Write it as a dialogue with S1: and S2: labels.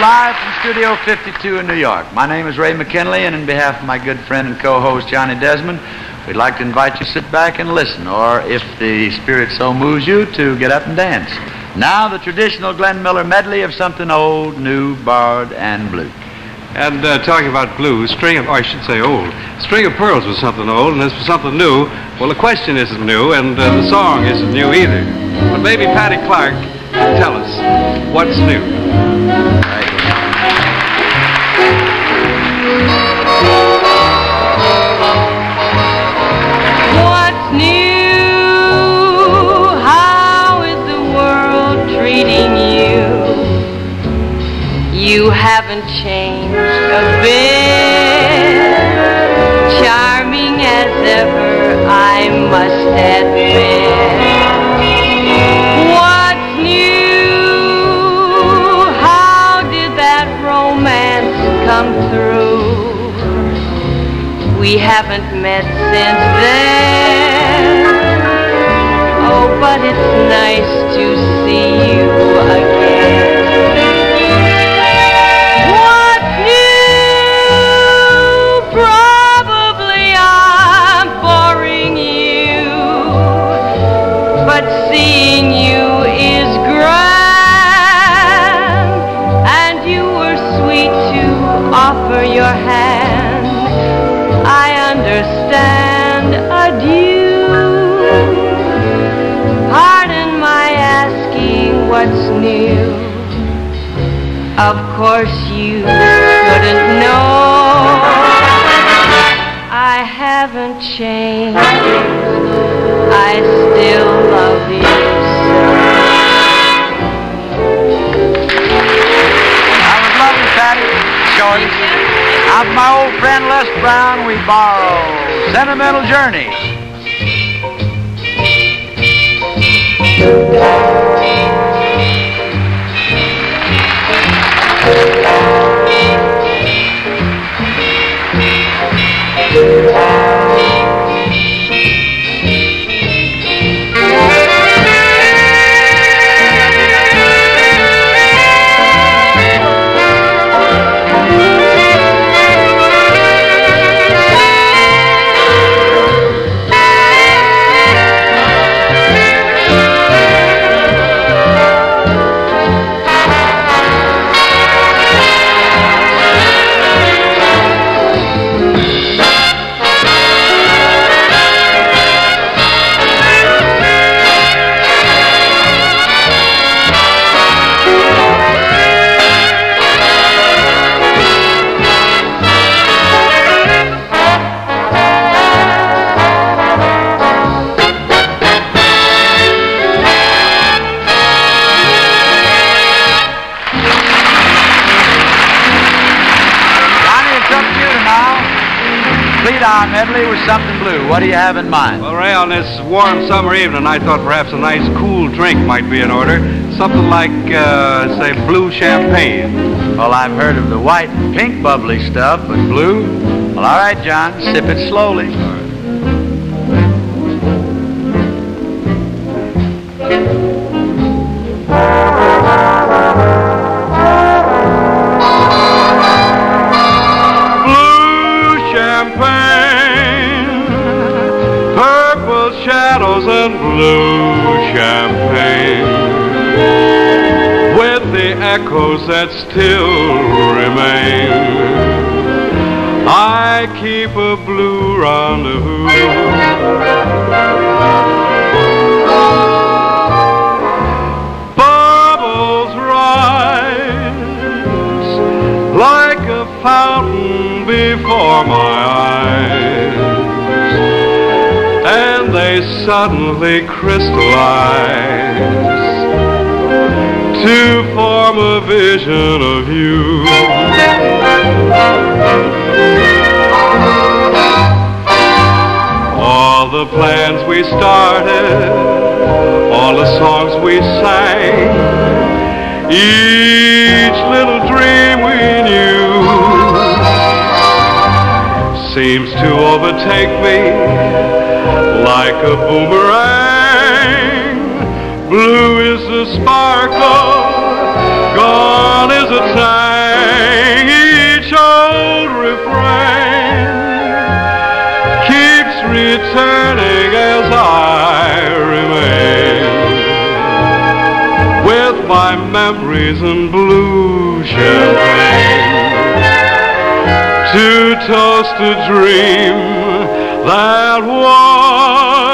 S1: live from Studio 52 in New York. My name is Ray McKinley, and on behalf of my good friend and co-host Johnny Desmond, we'd like to invite you to sit back and listen, or if the spirit so moves you, to get up and dance. Now, the traditional Glenn Miller medley of something old, new, borrowed, and blue.
S2: And uh, talking about blue, String of, I should say old. String of Pearls was something old, and this was something new. Well, the question isn't new, and uh, the song isn't new either. But maybe Patty Clark tell us what's new.
S3: What's new? How is the world treating you? You haven't changed a bit. Charming as ever, I must admit. We haven't met since then. Oh, but it's nice to see what's new. Of course you couldn't know. I haven't changed. I still love you so.
S1: That was lovely, Patty. Shorty. Now, from my old friend Les Brown, we borrow Sentimental Journey. Our medley with something blue. What do you have in mind?
S2: Well, Ray, on this warm summer evening, I thought perhaps a nice cool drink might be in order. Something like, uh, say, blue champagne.
S1: Well, I've heard of the white and pink bubbly stuff, but blue? Well, all right, John. Sip it slowly.
S2: Blue blue champagne. With the echoes that still remain, I keep a blue rendezvous. Bubbles rise like a fountain before my eyes, suddenly crystallize to form a vision of you. All the plans we started, all the songs we sang, each little dream we knew seems to overtake me like a boomerang. Blue is the sparkle Gone is a tang, each old refrain keeps returning as I remain with my memories and blue champagne to toast a dream that was.